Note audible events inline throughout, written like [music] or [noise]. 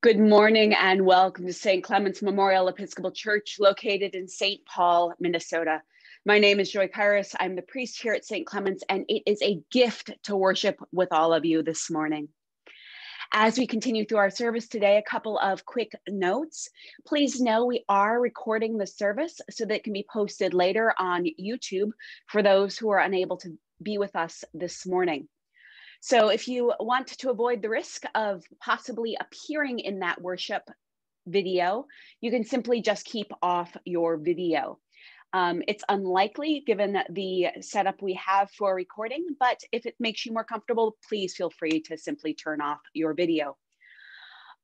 Good morning and welcome to St. Clement's Memorial Episcopal Church located in St. Paul, Minnesota. My name is Joy Caires. I'm the priest here at St. Clement's and it is a gift to worship with all of you this morning. As we continue through our service today, a couple of quick notes. Please know we are recording the service so that it can be posted later on YouTube for those who are unable to be with us this morning. So if you want to avoid the risk of possibly appearing in that worship video, you can simply just keep off your video. Um, it's unlikely given the setup we have for recording, but if it makes you more comfortable, please feel free to simply turn off your video.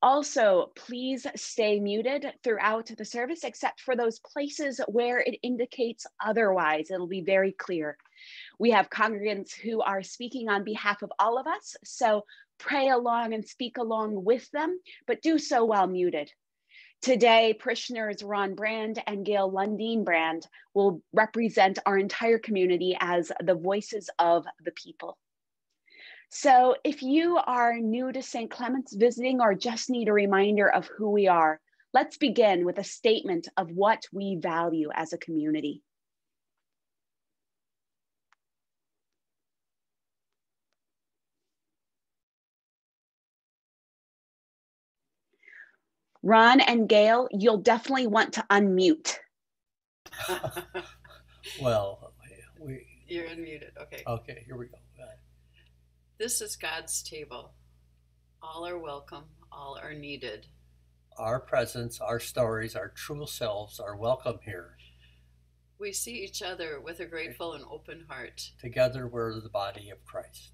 Also, please stay muted throughout the service, except for those places where it indicates otherwise. It'll be very clear. We have congregants who are speaking on behalf of all of us, so pray along and speak along with them, but do so while muted. Today, parishioners Ron Brand and Gail Lundeen Brand will represent our entire community as the voices of the people. So if you are new to St. Clement's visiting or just need a reminder of who we are, let's begin with a statement of what we value as a community. Ron and Gail, you'll definitely want to unmute. [laughs] well, we. You're unmuted. Okay. Okay, here we go. This is God's table. All are welcome, all are needed. Our presence, our stories, our true selves are welcome here. We see each other with a grateful and open heart. Together, we're the body of Christ.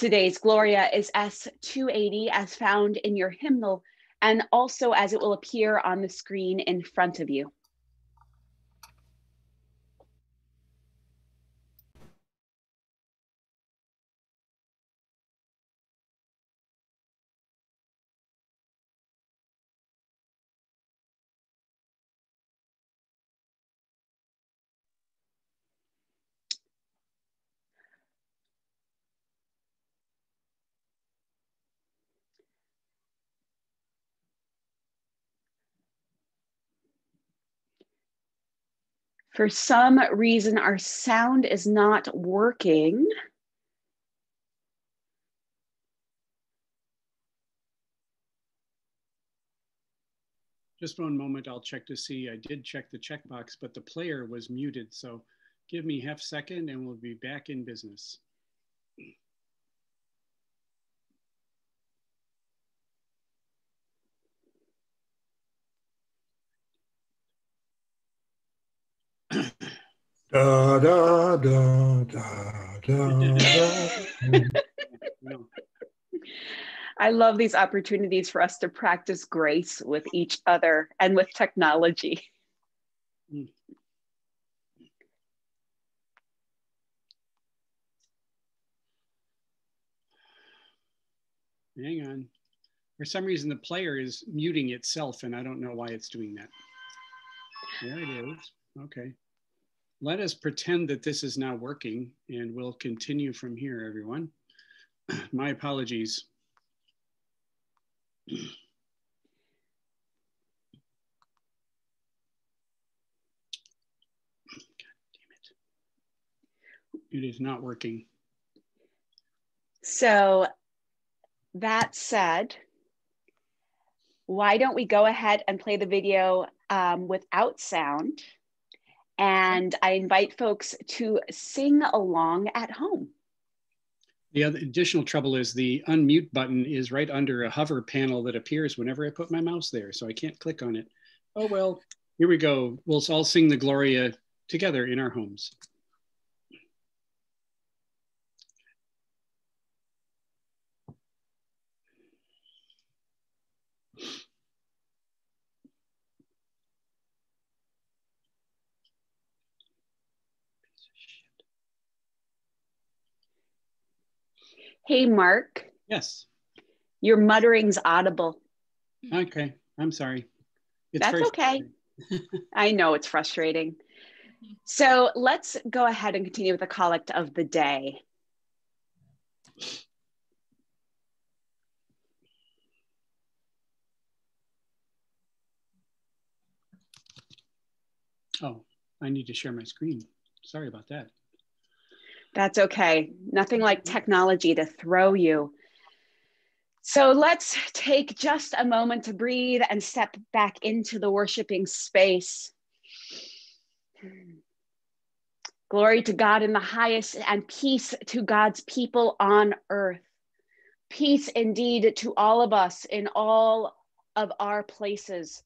Today's Gloria is S280 as found in your hymnal and also as it will appear on the screen in front of you. For some reason, our sound is not working. Just one moment, I'll check to see. I did check the checkbox, but the player was muted. So give me half second and we'll be back in business. Da, da, da, da, da, I love these opportunities for us to practice grace with each other and with technology. Mm. Hang on. For some reason, the player is muting itself, and I don't know why it's doing that. There it is. Okay let us pretend that this is now working and we'll continue from here, everyone. [clears throat] My apologies. it is not working. So that said, why don't we go ahead and play the video um, without sound? And I invite folks to sing along at home. The other additional trouble is the unmute button is right under a hover panel that appears whenever I put my mouse there, so I can't click on it. Oh well, here we go. We'll all sing the Gloria together in our homes. Hey, Mark, Yes. your muttering's audible. Okay. I'm sorry. It's That's okay. [laughs] I know it's frustrating. So let's go ahead and continue with the collect of the day. Oh, I need to share my screen. Sorry about that. That's okay. Nothing like technology to throw you. So let's take just a moment to breathe and step back into the worshiping space. Glory to God in the highest and peace to God's people on earth. Peace indeed to all of us in all of our places.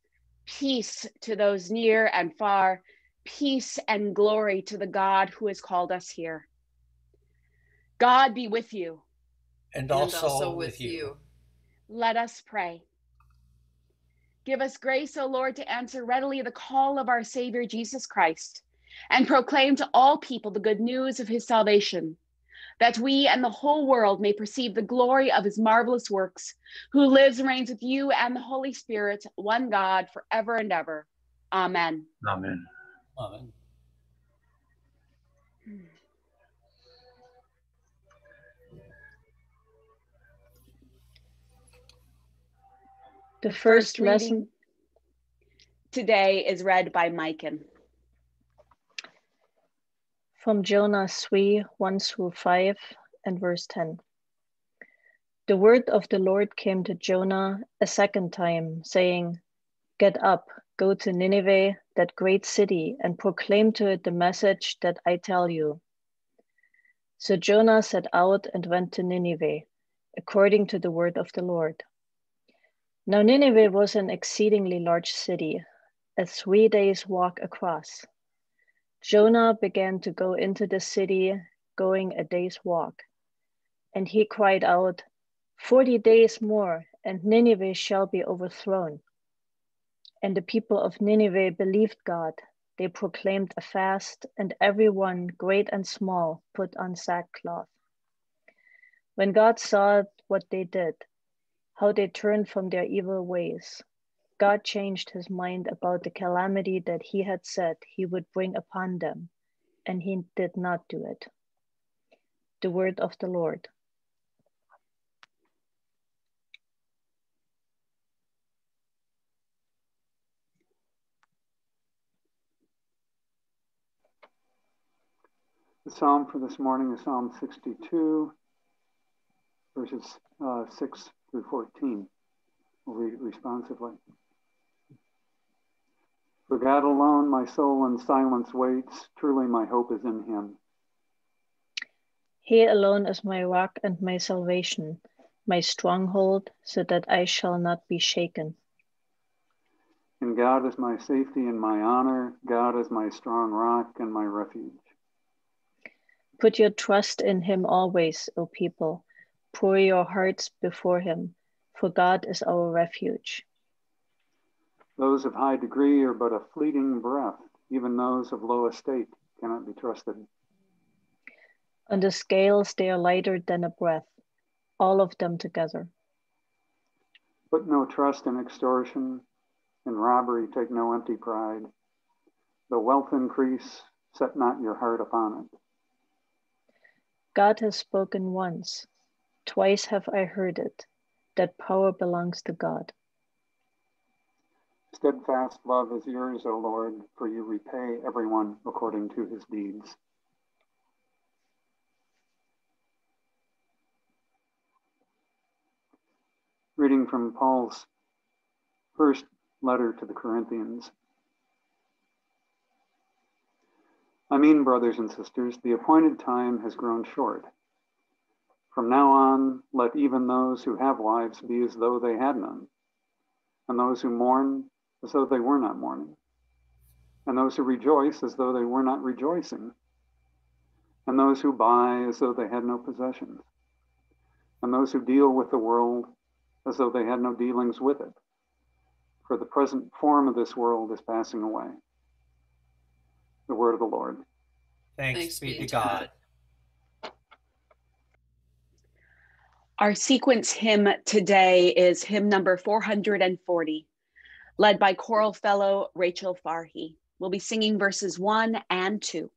Peace to those near and far. Peace and glory to the God who has called us here. God be with you. And And also, with you. Let us pray. Give us grace, O Lord, to answer readily the call of our Savior Jesus Christ and proclaim to all people the good news of his salvation, that we and the whole world may perceive the glory of his marvelous works, who lives and reigns with you and the Holy Spirit, one God, forever and ever. Amen. Amen. Amen. The first reading lesson, today is read by Micah. from Jonah 3 1 through 5 and verse 10. The word of the Lord came to Jonah a second time, saying, Get up, go to Nineveh, that great city, and proclaim to it the message that I tell you. So Jonah set out and went to Nineveh, according to the word of the Lord. Now, Nineveh was an exceedingly large city, a three days' walk across. Jonah began to go into the city, going a day's walk. And he cried out, Forty days more, and Nineveh shall be overthrown. And the people of Nineveh believed God. They proclaimed a fast, and everyone, great and small, put on sackcloth. When God saw what they did, how they turned from their evil ways, God changed his mind about the calamity that he had said he would bring upon them, and he did not do it. The word of the Lord. The psalm for this morning is Psalm 62, verses uh, 6 through 14. We'll read it responsively. For God alone, my soul in silence waits. Truly, my hope is in him. He alone is my rock and my salvation, my stronghold, so that I shall not be shaken. And God is my safety and my honor. God is my strong rock and my refuge. Put your trust in him always, O people. Pour your hearts before him, for God is our refuge. Those of high degree are but a fleeting breath. Even those of low estate cannot be trusted. On the scales they are lighter than a breath, all of them together. Put no trust in extortion. In robbery, take no empty pride. Though wealth increase, set not your heart upon it. God has spoken once, twice have I heard it, that power belongs to God. Steadfast love is yours, O Lord, for you repay everyone according to his deeds. Reading from Paul's first letter to the Corinthians. I mean, brothers and sisters, the appointed time has grown short. From now on, let even those who have wives be as though they had none, and those who mourn as though they were not mourning, and those who rejoice as though they were not rejoicing, and those who buy as though they had no possessions, and those who deal with the world as though they had no dealings with it. For the present form of this world is passing away. The word of the Lord. Thanks, be to God. Our sequence hymn today is hymn number 440, led by choral fellow Rachel Farhi. We'll be singing verses one and two.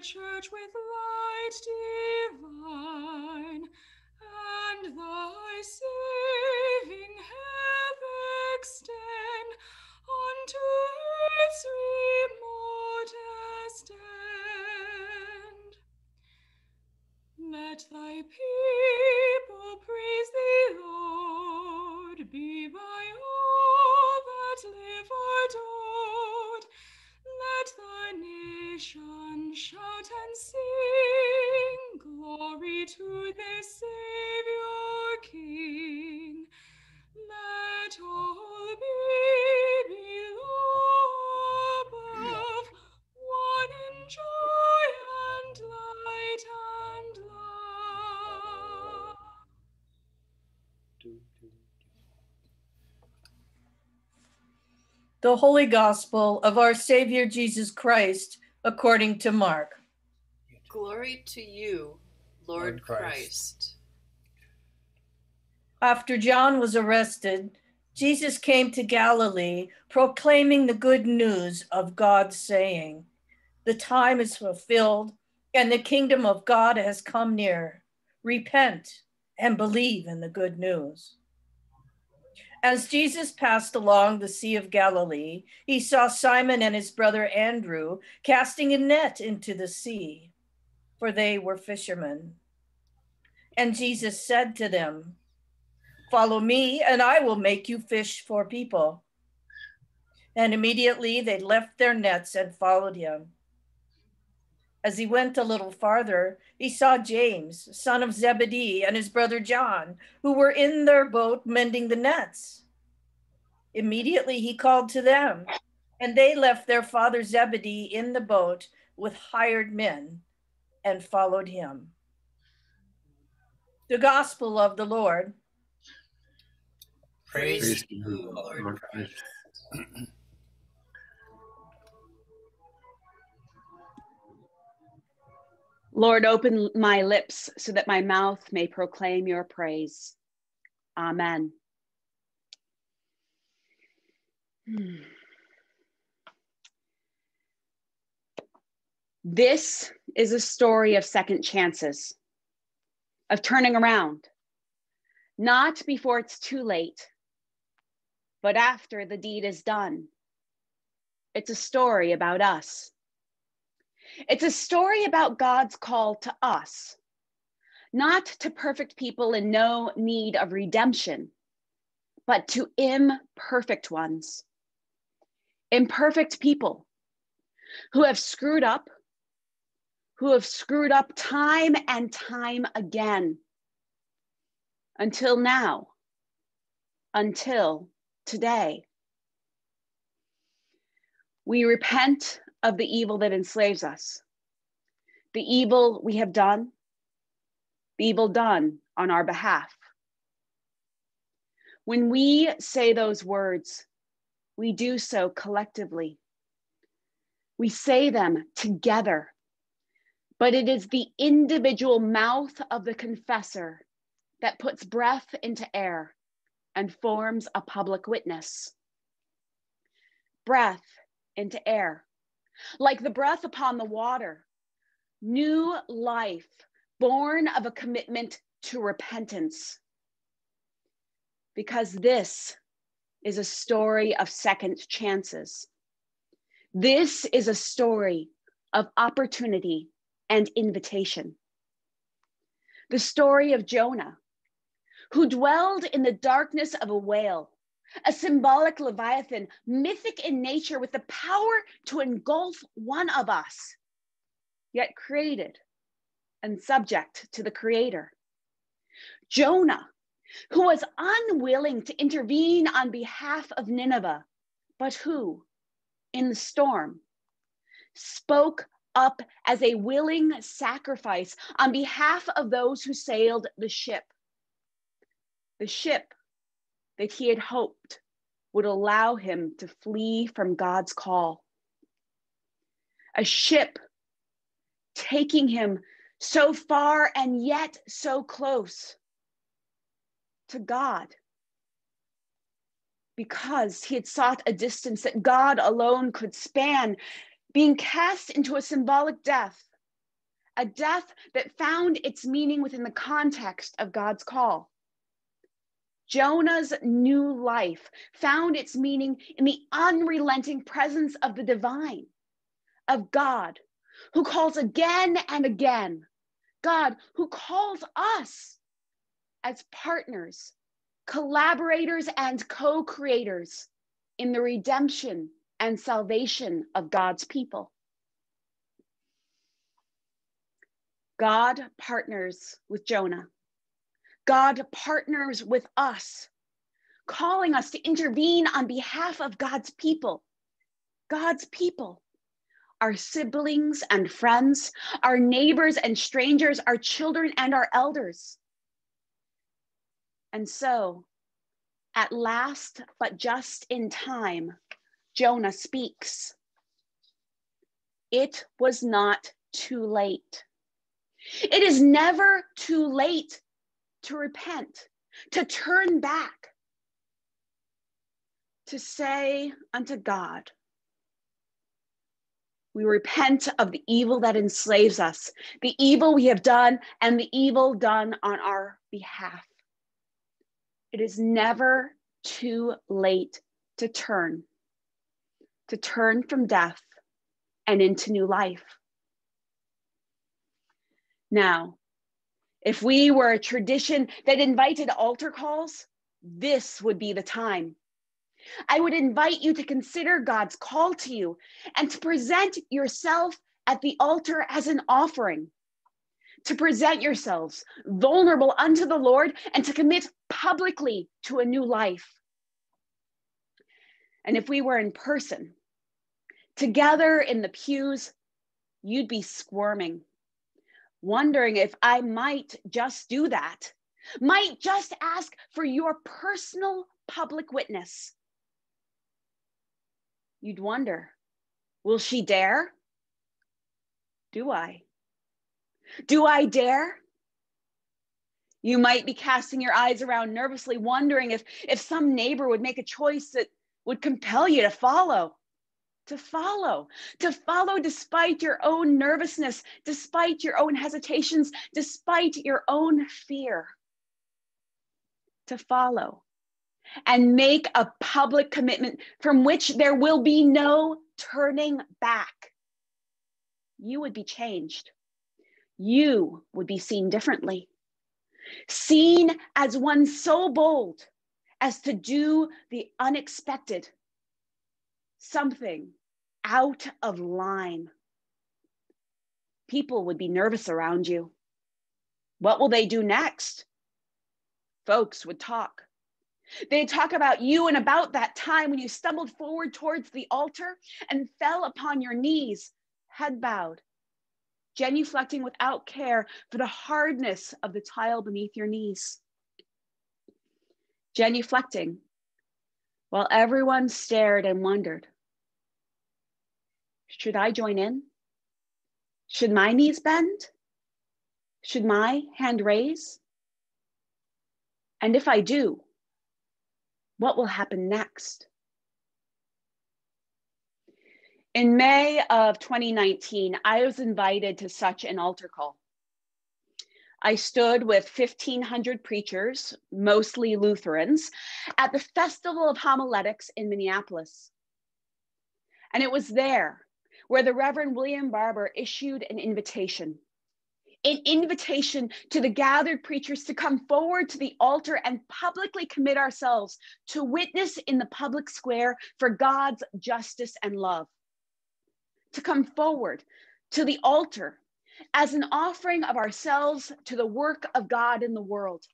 Church with light divine, and thy saving hand extend unto earth's remotest end. Let thy people The Holy Gospel of our Savior Jesus Christ according to Mark. Glory to you, Lord, Lord Christ. Christ. After John was arrested, Jesus came to Galilee proclaiming the good news of God, saying, The time is fulfilled and the kingdom of God has come near. Repent and believe in the good news. As Jesus passed along the Sea of Galilee, he saw Simon and his brother Andrew casting a net into the sea, for they were fishermen. And Jesus said to them, Follow me, and I will make you fish for people. And immediately they left their nets and followed him. As he went a little farther, he saw James, son of Zebedee, and his brother John, who were in their boat mending the nets. Immediately he called to them, and they left their father Zebedee in the boat with hired men and followed him. The gospel of the Lord. Praise, Praise to to you, you, Lord Lord Lord, open my lips so that my mouth may proclaim your praise. Amen. This is a story of second chances, of turning around, not before it's too late, but after the deed is done. It's a story about us. It's a story about God's call to us, not to perfect people in no need of redemption, but to imperfect ones. Imperfect people who have screwed up, who have screwed up time and time again until now, until today. We repent of the evil that enslaves us, the evil we have done, the evil done on our behalf. When we say those words, we do so collectively. We say them together, but it is the individual mouth of the confessor that puts breath into air and forms a public witness. Breath into air, like the breath upon the water, new life born of a commitment to repentance. Because this is a story of second chances. This is a story of opportunity and invitation. The story of Jonah, who dwelled in the darkness of a whale, a symbolic leviathan, mythic in nature with the power to engulf one of us, yet created and subject to the creator. Jonah, who was unwilling to intervene on behalf of Nineveh, but who, in the storm, spoke up as a willing sacrifice on behalf of those who sailed the ship. The ship that he had hoped would allow him to flee from God's call. A ship taking him so far and yet so close to God because he had sought a distance that God alone could span, being cast into a symbolic death, a death that found its meaning within the context of God's call. Jonah's new life found its meaning in the unrelenting presence of the divine, of God, who calls again and again, God, who calls us as partners, collaborators, and co creators in the redemption and salvation of God's people. God partners with Jonah. God partners with us, calling us to intervene on behalf of God's people. God's people, our siblings and friends, our neighbors and strangers, our children and our elders. And so, at last, but just in time, Jonah speaks. It was not too late. It is never too late to repent, to turn back, to say unto God, we repent of the evil that enslaves us, the evil we have done, and the evil done on our behalf. It is never too late to turn, to turn from death and into new life. Now, if we were a tradition that invited altar calls, this would be the time. I would invite you to consider God's call to you and to present yourself at the altar as an offering, to present yourselves vulnerable unto the Lord and to commit publicly to a new life. And if we were in person, together in the pews, you'd be squirming wondering if I might just do that, might just ask for your personal public witness. You'd wonder, will she dare? Do I? Do I dare? You might be casting your eyes around nervously, wondering if, if some neighbor would make a choice that would compel you to follow to follow, to follow despite your own nervousness, despite your own hesitations, despite your own fear. To follow and make a public commitment from which there will be no turning back. You would be changed. You would be seen differently. Seen as one so bold as to do the unexpected something out of line. People would be nervous around you. What will they do next? Folks would talk. They'd talk about you and about that time when you stumbled forward towards the altar and fell upon your knees, head bowed, genuflecting without care for the hardness of the tile beneath your knees. Genuflecting while everyone stared and wondered should I join in? Should my knees bend? Should my hand raise? And if I do, what will happen next? In May of 2019, I was invited to such an altar call. I stood with 1,500 preachers, mostly Lutherans, at the Festival of Homiletics in Minneapolis. And it was there where the Reverend William Barber issued an invitation. An invitation to the gathered preachers to come forward to the altar and publicly commit ourselves to witness in the public square for God's justice and love. To come forward to the altar as an offering of ourselves to the work of God in the world.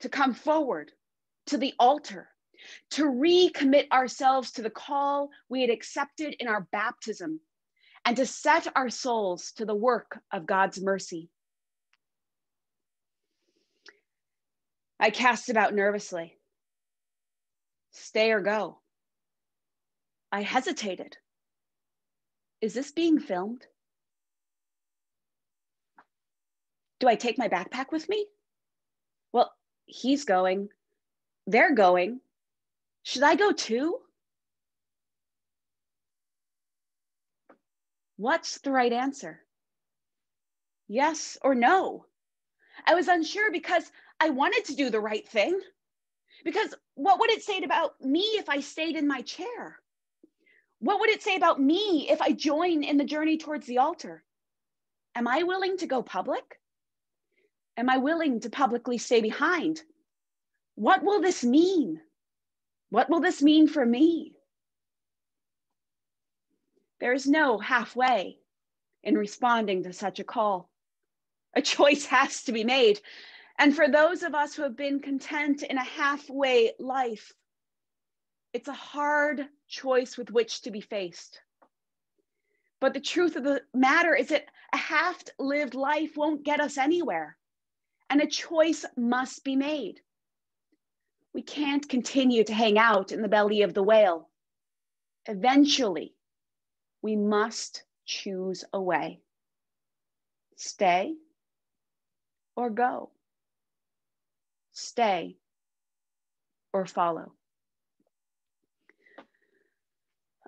To come forward to the altar to recommit ourselves to the call we had accepted in our baptism, and to set our souls to the work of God's mercy. I cast about nervously. Stay or go. I hesitated. Is this being filmed? Do I take my backpack with me? Well, he's going. They're going. Should I go too? What's the right answer? Yes or no? I was unsure because I wanted to do the right thing. Because what would it say about me if I stayed in my chair? What would it say about me if I join in the journey towards the altar? Am I willing to go public? Am I willing to publicly stay behind? What will this mean? What will this mean for me? There is no halfway in responding to such a call. A choice has to be made. And for those of us who have been content in a halfway life, it's a hard choice with which to be faced. But the truth of the matter is that a half lived life won't get us anywhere, and a choice must be made. We can't continue to hang out in the belly of the whale. Eventually, we must choose a way. Stay or go, stay or follow.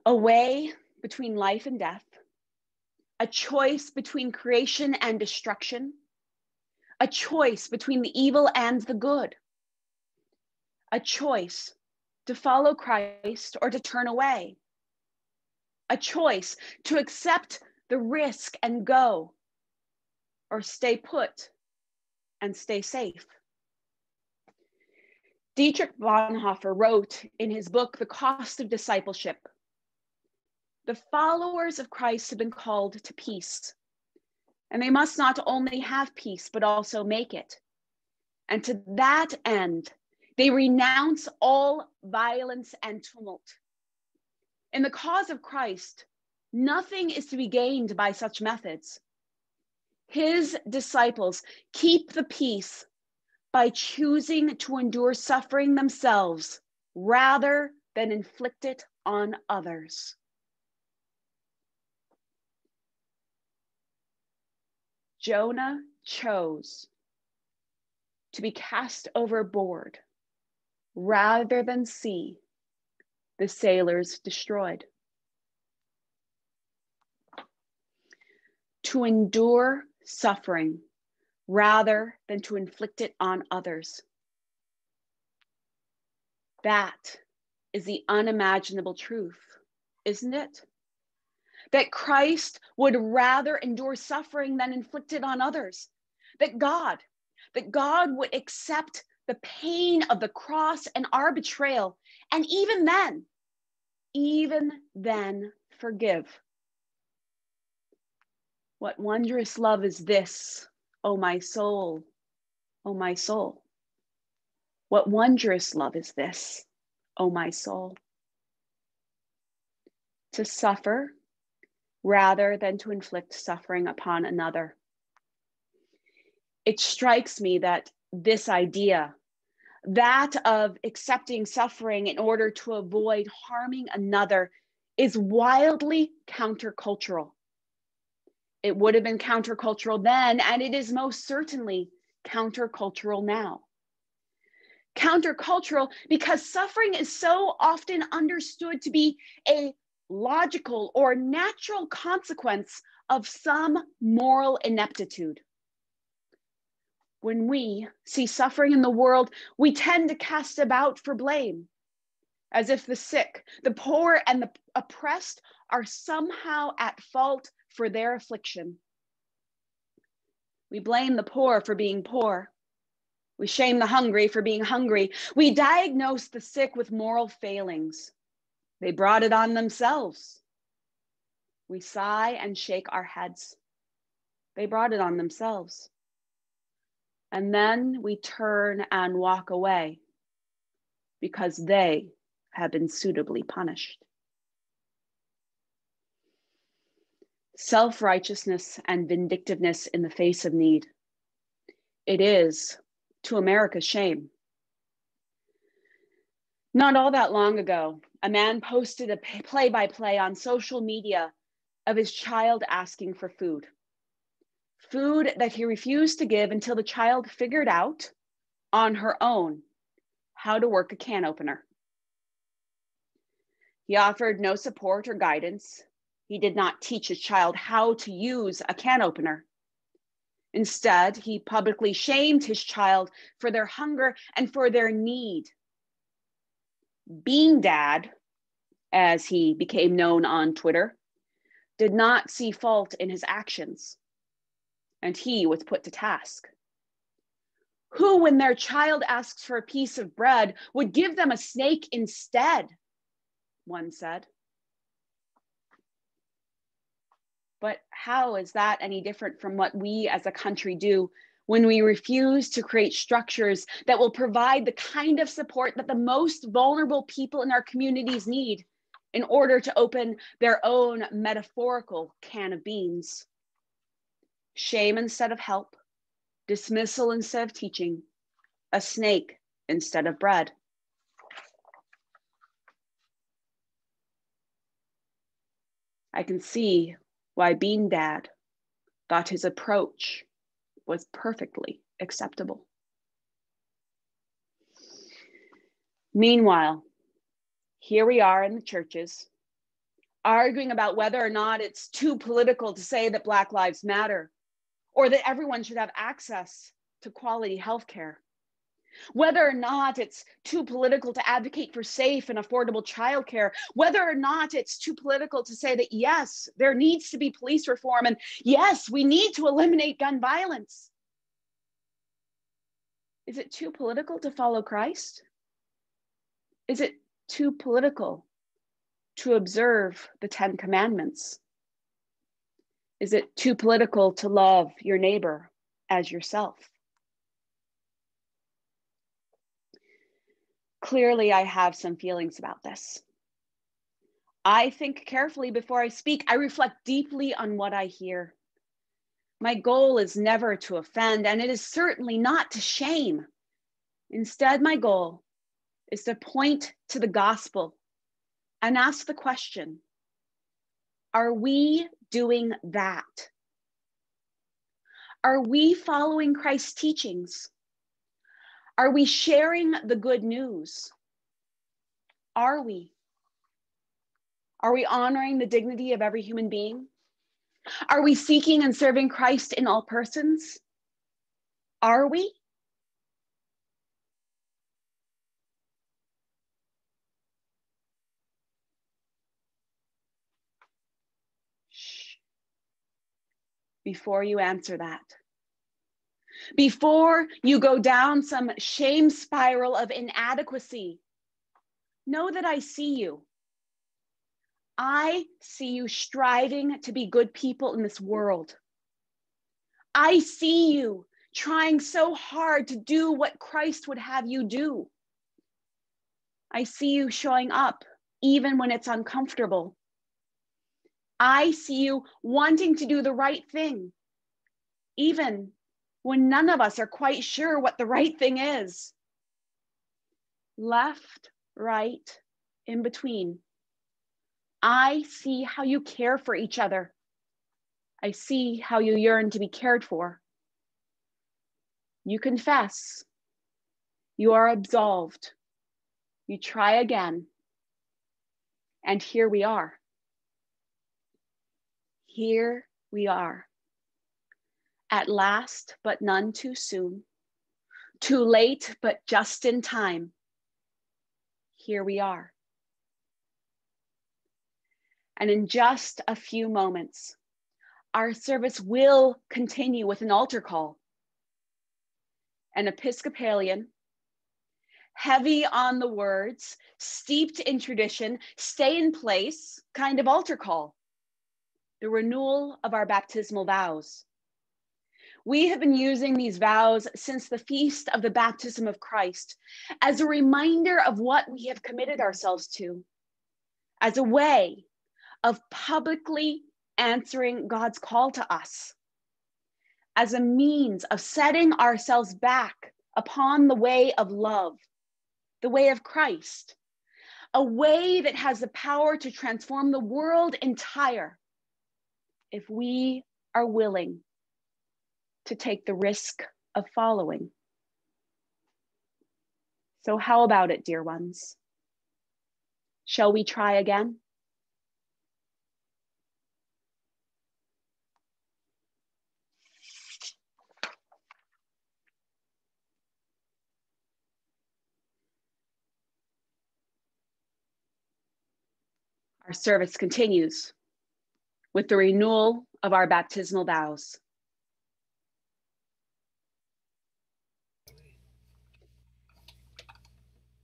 A way between life and death, a choice between creation and destruction, a choice between the evil and the good, a choice to follow Christ or to turn away, a choice to accept the risk and go, or stay put and stay safe. Dietrich Bonhoeffer wrote in his book, The Cost of Discipleship The followers of Christ have been called to peace, and they must not only have peace, but also make it. And to that end, they renounce all violence and tumult. In the cause of Christ, nothing is to be gained by such methods. His disciples keep the peace by choosing to endure suffering themselves rather than inflict it on others. Jonah chose to be cast overboard rather than see the sailors destroyed. To endure suffering rather than to inflict it on others. That is the unimaginable truth, isn't it? That Christ would rather endure suffering than inflict it on others. That God, that God would accept the pain of the cross and our betrayal, and even then, even then, forgive. What wondrous love is this, O oh my soul, O oh my soul? What wondrous love is this, O oh my soul? To suffer rather than to inflict suffering upon another. It strikes me that this idea that of accepting suffering in order to avoid harming another is wildly countercultural. It would have been countercultural then, and it is most certainly countercultural now. Countercultural because suffering is so often understood to be a logical or natural consequence of some moral ineptitude when we see suffering in the world, we tend to cast about for blame, as if the sick, the poor, and the oppressed are somehow at fault for their affliction. We blame the poor for being poor. We shame the hungry for being hungry. We diagnose the sick with moral failings. They brought it on themselves. We sigh and shake our heads. They brought it on themselves. And then we turn and walk away because they have been suitably punished. Self righteousness and vindictiveness in the face of need. It is, to America's shame. Not all that long ago, a man posted a play by play on social media of his child asking for food. Food that he refused to give until the child figured out on her own how to work a can opener. He offered no support or guidance. He did not teach his child how to use a can opener. Instead, he publicly shamed his child for their hunger and for their need. Bean Dad, as he became known on Twitter, did not see fault in his actions, and he was put to task. Who, when their child asks for a piece of bread, would give them a snake instead? One said. But how is that any different from what we as a country do when we refuse to create structures that will provide the kind of support that the most vulnerable people in our communities need in order to open their own metaphorical can of beans? Shame instead of help, dismissal instead of teaching, a snake instead of bread. I can see why Bean Dad thought his approach was perfectly acceptable. Meanwhile, here we are in the churches arguing about whether or not it's too political to say that Black Lives Matter or that everyone should have access to quality health care whether or not it's too political to advocate for safe and affordable childcare, whether or not it's too political to say that yes, there needs to be police reform, and yes, we need to eliminate gun violence. Is it too political to follow Christ? Is it too political to observe the Ten Commandments? Is it too political to love your neighbor as yourself? Clearly, I have some feelings about this. I think carefully before I speak. I reflect deeply on what I hear. My goal is never to offend, and it is certainly not to shame. Instead, my goal is to point to the gospel and ask the question Are we doing that? Are we following Christ's teachings? Are we sharing the good news? Are we? Are we honoring the dignity of every human being? Are we seeking and serving Christ in all persons? Are we? Before you answer that, before you go down some shame spiral of inadequacy, know that I see you. I see you striving to be good people in this world. I see you trying so hard to do what Christ would have you do. I see you showing up even when it's uncomfortable. I see you wanting to do the right thing, even when none of us are quite sure what the right thing is. Left, right, in between. I see how you care for each other. I see how you yearn to be cared for. You confess. You are absolved. You try again. And here we are. Here we are at last, but none too soon, too late, but just in time. Here we are. And in just a few moments, our service will continue with an altar call. An Episcopalian, heavy on the words, steeped in tradition, stay in place kind of altar call. The renewal of our baptismal vows. We have been using these vows since the feast of the baptism of Christ as a reminder of what we have committed ourselves to, as a way of publicly answering God's call to us, as a means of setting ourselves back upon the way of love, the way of Christ, a way that has the power to transform the world entire if we are willing to take the risk of following. So, how about it, dear ones? Shall we try again? Our service continues with the renewal of our baptismal vows.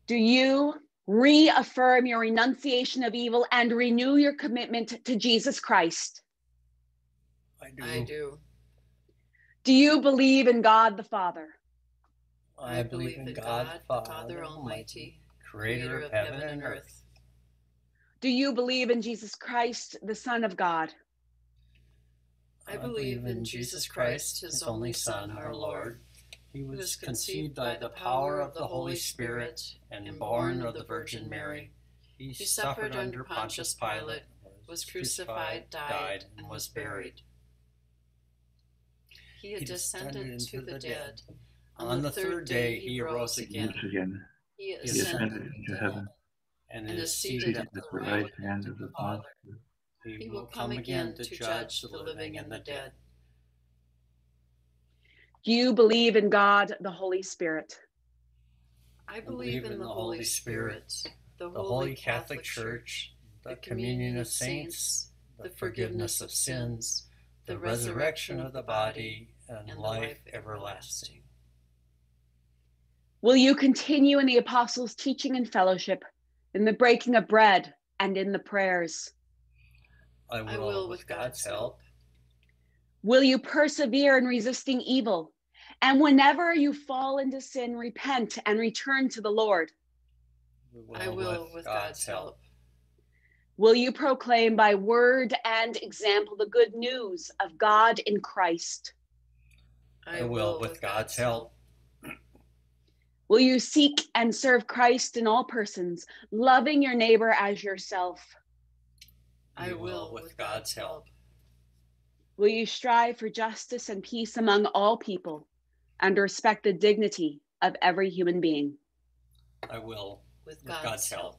Do you reaffirm your renunciation of evil and renew your commitment to Jesus Christ? I do. I do. Do you believe in God the Father? I believe in God, the Father Almighty, creator of heaven and earth. Do you believe in Jesus Christ, the Son of God? I believe in Jesus Christ, his only Son, our Lord, He was conceived by the power of the Holy Spirit and born of the Virgin Mary. He suffered under Pontius Pilate, was crucified, died, and was buried. He He descended into the dead. On the third day he arose again. Once again, He he ascended ascended into heaven, and and is is seated seated at at the the right right hand of the Father. He will come again to judge the living and the dead. Do you believe in God the Holy Spirit? I believe in the Holy Spirit, the The Holy Catholic Church, the communion of saints, the forgiveness of sins, the resurrection of the body, and life everlasting. Will you continue in the apostles' teaching and fellowship, in the breaking of bread, and in the prayers? I I will, will with God's help, Will you persevere in resisting evil? And whenever you fall into sin, repent and return to the Lord. we I will with God's help. Will you proclaim by word and example the good news of God in Christ? I will with God's help. Will you seek and serve Christ in all persons, loving your neighbor as yourself? I will with God's help. Will you strive for justice and peace among all people and respect the dignity of every human being? I will With with God's, God's help. help.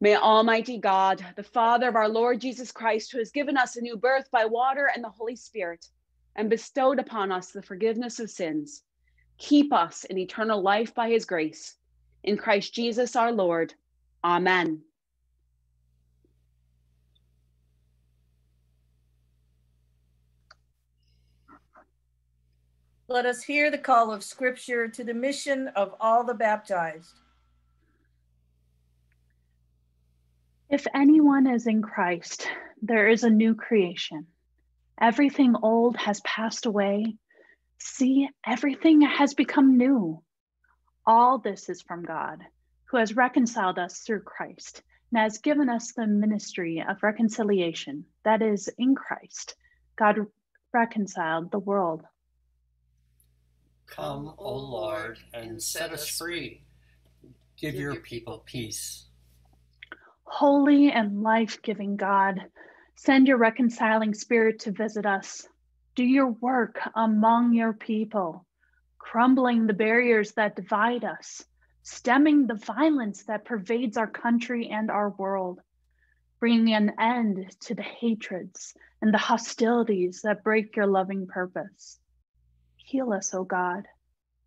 May Almighty God, the Father of our Lord Jesus Christ, who has given us a new birth by water and the Holy Spirit, and bestowed upon us the forgiveness of sins, keep us in eternal life by his grace. In Christ Jesus our Lord. Amen. Let us hear the call of Scripture to the mission of all the baptized. If anyone is in Christ, there is a new creation. Everything old has passed away. See, everything has become new. All this is from God, who has reconciled us through Christ and has given us the ministry of reconciliation. That is, in Christ, God reconciled the world. Come, O Lord, and set us free. Give your people peace. Holy and life giving God, send your reconciling spirit to visit us. Do your work among your people, crumbling the barriers that divide us, stemming the violence that pervades our country and our world, bringing an end to the hatreds and the hostilities that break your loving purpose. Heal us, O God,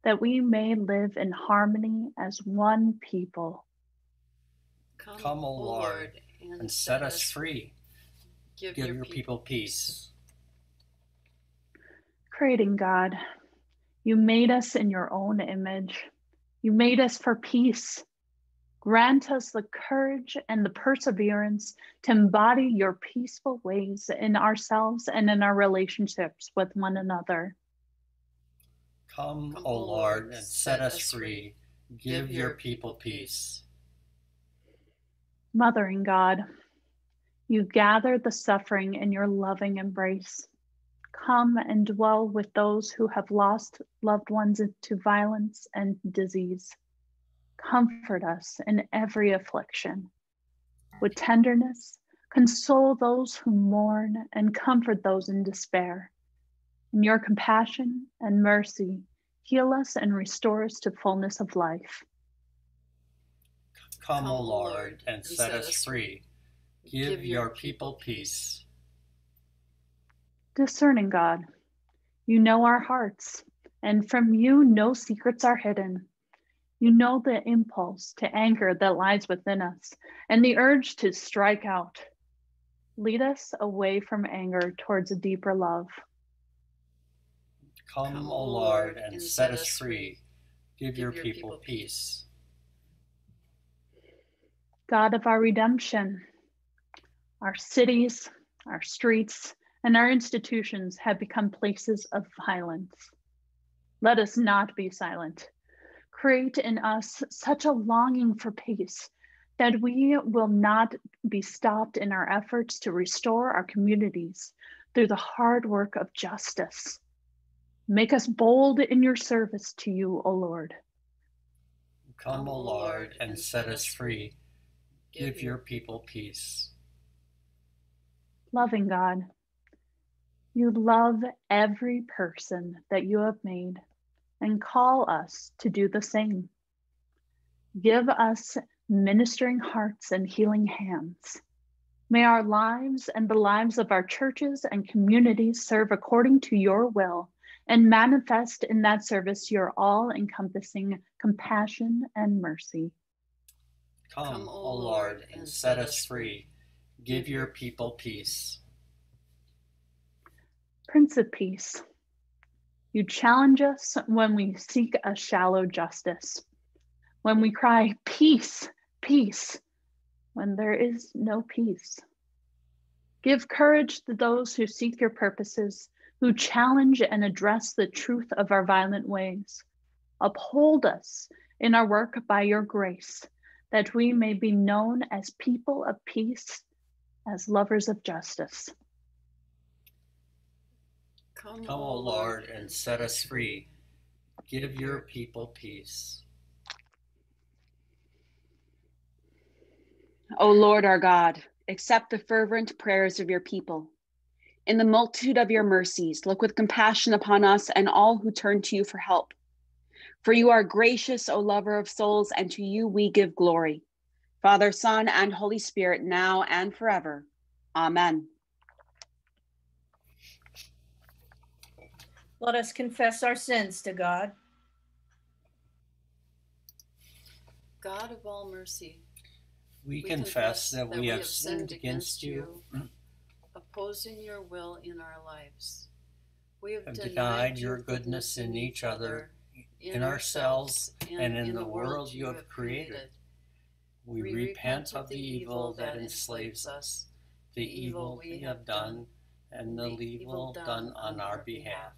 that we may live in harmony as one people. Come, O Lord, and set us free. Give, Give your people peace. Creating God, you made us in your own image. You made us for peace. Grant us the courage and the perseverance to embody your peaceful ways in ourselves and in our relationships with one another. Come, O Lord, and set us free. Give your people peace. Mothering God, you gather the suffering in your loving embrace. Come and dwell with those who have lost loved ones to violence and disease. Comfort us in every affliction. With tenderness, console those who mourn and comfort those in despair. In your compassion and mercy, heal us and restore us to fullness of life. Come, O Lord, and set us free. Give your people peace. Discerning God, you know our hearts, and from you no secrets are hidden. You know the impulse to anger that lies within us and the urge to strike out. Lead us away from anger towards a deeper love. Come, O Lord, and set us free. Give your people peace. God of our redemption, our cities, our streets, and our institutions have become places of violence. Let us not be silent create in us such a longing for peace that we will not be stopped in our efforts to restore our communities through the hard work of justice. Make us bold in your service to you, O Lord. Come, O Lord, and set us free. Give your people peace. Loving God, you love every person that you have made and call us to do the same. Give us ministering hearts and healing hands. May our lives and the lives of our churches and communities serve according to your will and manifest in that service your all encompassing compassion and mercy. Come, O Lord, and set us free. Give your people peace. Prince of Peace, you challenge us when we seek a shallow justice, when we cry, Peace, peace, when there is no peace. Give courage to those who seek your purposes, who challenge and address the truth of our violent ways. Uphold us in our work by your grace, that we may be known as people of peace, as lovers of justice. Come, Come, O Lord, and set us free. Give your people peace. O Lord our God, accept the fervent prayers of your people. In the multitude of your mercies, look with compassion upon us and all who turn to you for help. For you are gracious, O lover of souls, and to you we give glory. Father, Son, and Holy Spirit, now and forever. Amen. Let us confess our sins to God. God of all mercy, we, we confess, confess that, that we have sinned against you, opposing your will in our lives. We have, have denied your goodness in each other, in ourselves, and in the world you have created. We repent of the evil that enslaves us, the evil we have done, and the evil done on our behalf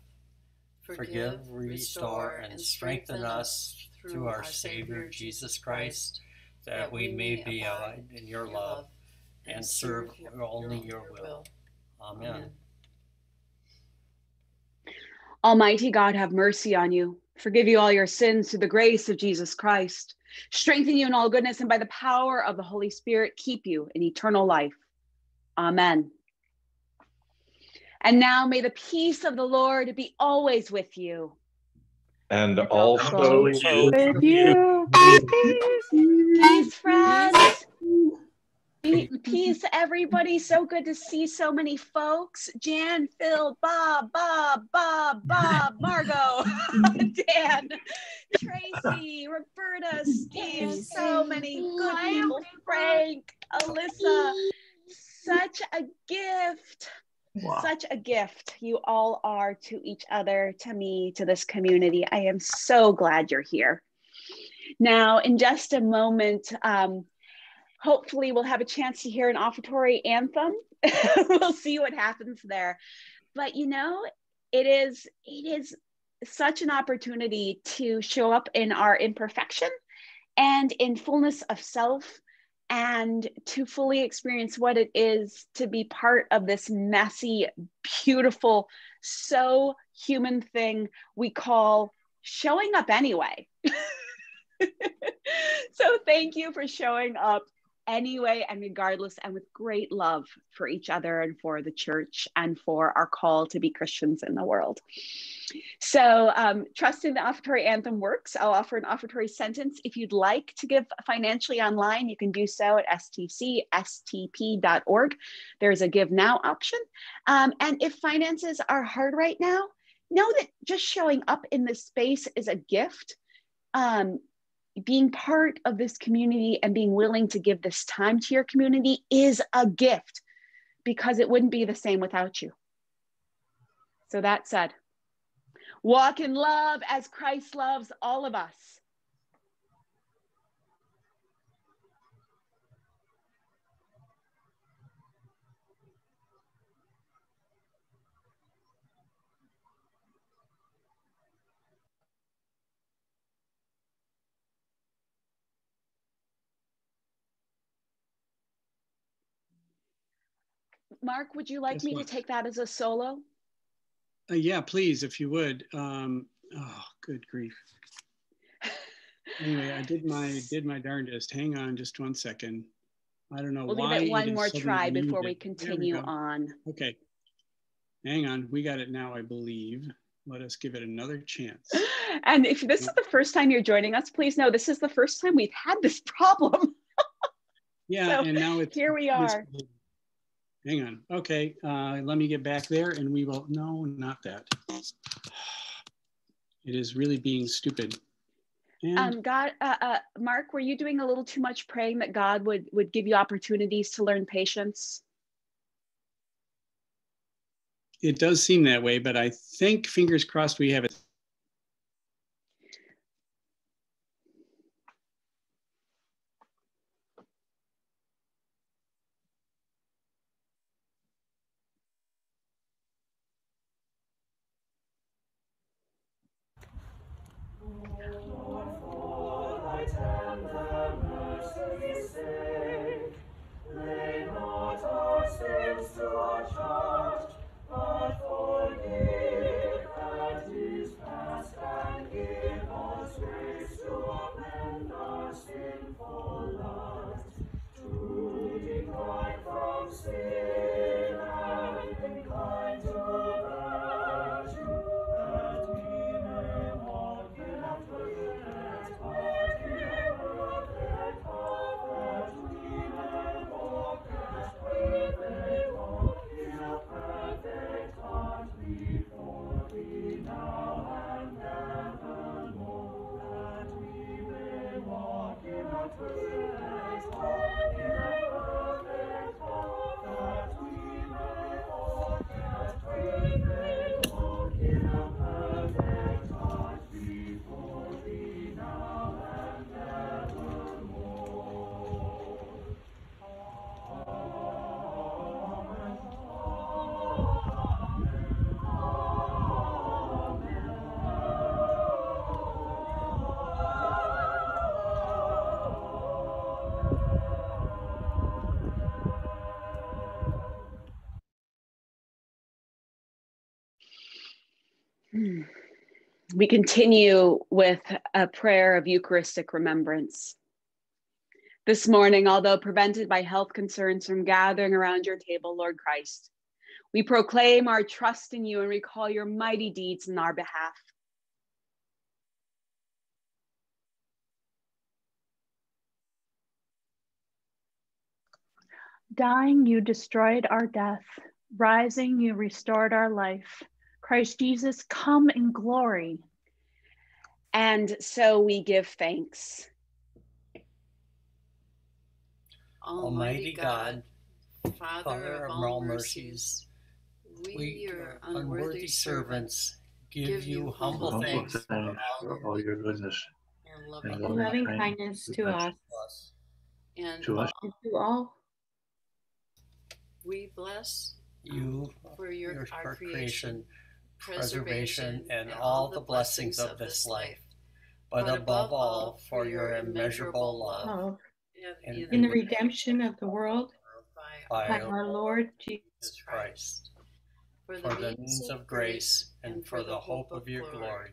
forgive, restore, and strengthen us through our Savior Jesus Christ, that we may be abide in your love and serve only your will. Amen. Almighty God, have mercy on you, forgive you all your sins through the grace of Jesus Christ, strengthen you in all goodness, and by the power of the Holy Spirit, keep you in eternal life. Amen. And now may the peace of the Lord be always with you. And also with you. Peace, friends. Peace, everybody. So good to see so many folks. Jan, Phil, Bob, Bob, Bob, Bob, Margot, [laughs] Dan, Tracy, Roberta, Steve, so many good people. Frank, Alyssa. Such a gift. Wow. Such a gift you all are to each other, to me, to this community. I am so glad you're here. Now, in just a moment, um, hopefully we'll have a chance to hear an offertory anthem. [laughs] we'll see what happens there. But you know, it is it is such an opportunity to show up in our imperfection and in fullness of self and to fully experience what it is to be part of this messy, beautiful, so human thing we call showing up anyway. [laughs] so, thank you for showing up anyway and regardless and with great love for each other and for the church and for our call to be Christians in the world. So, um, trusting the offertory anthem works. I'll offer an offertory sentence. If you'd like to give financially online, you can do so at stcstp.org. There's a give now option. Um, and if finances are hard right now, know that just showing up in this space is a gift. Um, being part of this community and being willing to give this time to your community is a gift because it wouldn't be the same without you. So, that said, walk in love as Christ loves all of us. Mark, would you like Guess me what? to take that as a solo? Uh, yeah, please, if you would. Um, oh, good grief. [laughs] Anyway, I did my did my darndest. Hang on, just one second. I don't know We'll why. give it one more try before we. There we continue on. Okay. Hang on, we got it now, I believe. Let us give it another chance. [gasps] And if this is the first time you're joining us, please know this is the first time we've had this [laughs] problem. Yeah, So, and now it's here we are. Hang on. Okay, uh, let me get back there and we will. No, not that. [sighs] It is really being stupid. And Um, God, uh, uh, Mark, were you doing a little too much praying that God would would give you opportunities to learn patience? it does seem that way, but I think, fingers crossed, we have it. Hmm. We continue with a prayer of Eucharistic remembrance. This morning, although prevented by health concerns from gathering around your table, Lord Christ, we proclaim our trust in you and recall your mighty deeds in our behalf. Dying, you destroyed our death. Rising, you restored our life. Christ Jesus, come in glory. And so we give thanks. Almighty God, Father, Father of all mercies, we, we, your your unworthy servants, give you humble humble thanks thanks for all your goodness. loving, and loving kindness to us and to us. and to all. We bless you for your, your our creation, preservation, and all the blessings of this life, but above all for your immeasurable love. love. In, in the redemption of the world by, by our Lord Jesus Christ, for the means of grace and for the hope of your glory.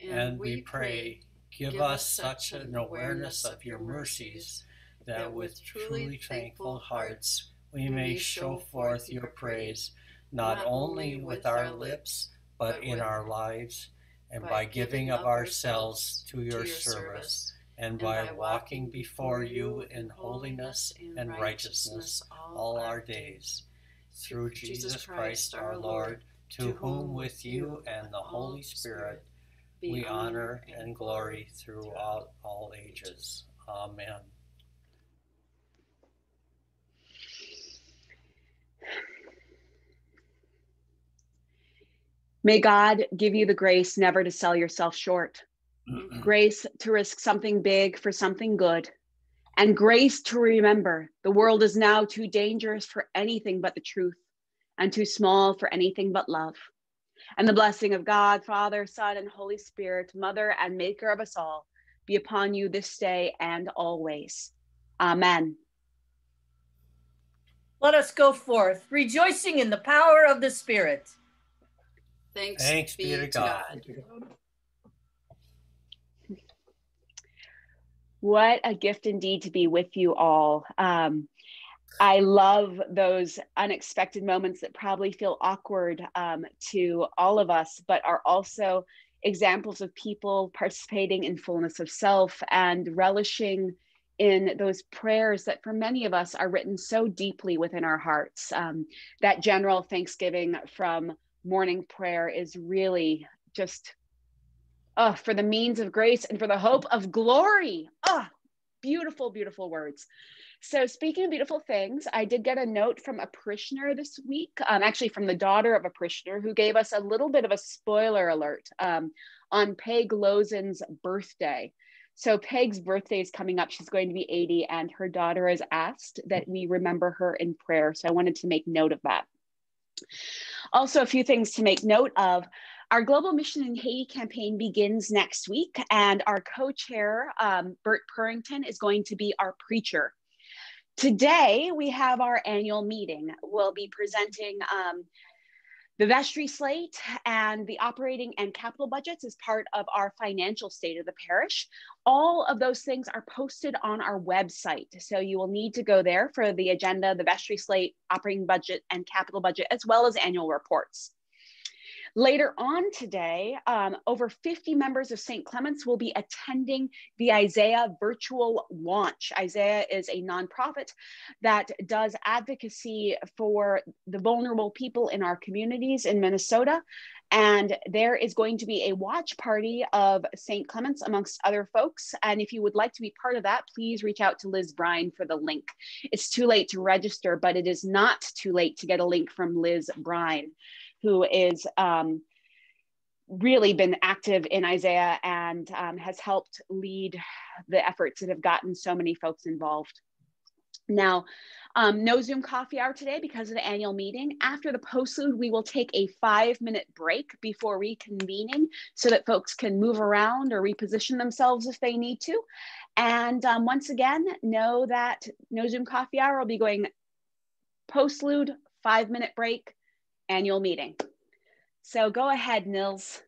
And we pray, give us such an awareness of your mercies that with truly thankful hearts we may show forth your praise, not only with our lips, but in our lives, and by giving of ourselves to your service, and by walking before you in holiness and righteousness all our days. Through Jesus Christ our Lord, to whom with you and the Holy Spirit we honor and glory throughout all ages. Amen. May God give you the grace never to sell yourself short, grace to risk something big for something good, and grace to remember the world is now too dangerous for anything but the truth and too small for anything but love. And the blessing of God, Father, Son, and Holy Spirit, Mother and Maker of us all, be upon you this day and always. Amen. Let us go forth, rejoicing in the power of the Spirit. Thanks, Thanks be, be to God. God. What a gift indeed to be with you all. Um, I love those unexpected moments that probably feel awkward um, to all of us, but are also examples of people participating in fullness of self and relishing in those prayers that for many of us are written so deeply within our hearts. Um, that general thanksgiving from morning prayer is really just oh, for the means of grace and for the hope of glory. Oh, beautiful, beautiful words. So, speaking of beautiful things, I did get a note from a parishioner this week, um, actually from the daughter of a parishioner, who gave us a little bit of a spoiler alert um, on Peg Lozen's birthday. So, Peg's birthday is coming up. She's going to be 80, and her daughter has asked that we remember her in prayer. So, I wanted to make note of that. Also, a few things to make note of. Our Global Mission in Haiti campaign begins next week, and our co chair, um, Bert Purrington, is going to be our preacher. Today, we have our annual meeting. We'll be presenting um, the vestry slate and the operating and capital budgets is part of our financial state of the parish. All of those things are posted on our website. So you will need to go there for the agenda, the vestry slate, operating budget, and capital budget, as well as annual reports. Later on today, um, over 50 members of St. Clement's will be attending the Isaiah virtual launch. Isaiah is a nonprofit that does advocacy for the vulnerable people in our communities in Minnesota. And there is going to be a watch party of St. Clement's amongst other folks. And if you would like to be part of that, please reach out to Liz Brine for the link. It's too late to register, but it is not too late to get a link from Liz Brine who is um, really been active in Isaiah and um, has helped lead the efforts that have gotten so many folks involved. Now, um, no Zoom coffee hour today because of the annual meeting. After the postlude, we will take a five minute break before reconvening so that folks can move around or reposition themselves if they need to. And um, once again, know that no Zoom coffee hour will be going postlude, five minute break, annual meeting. So go ahead, Nils.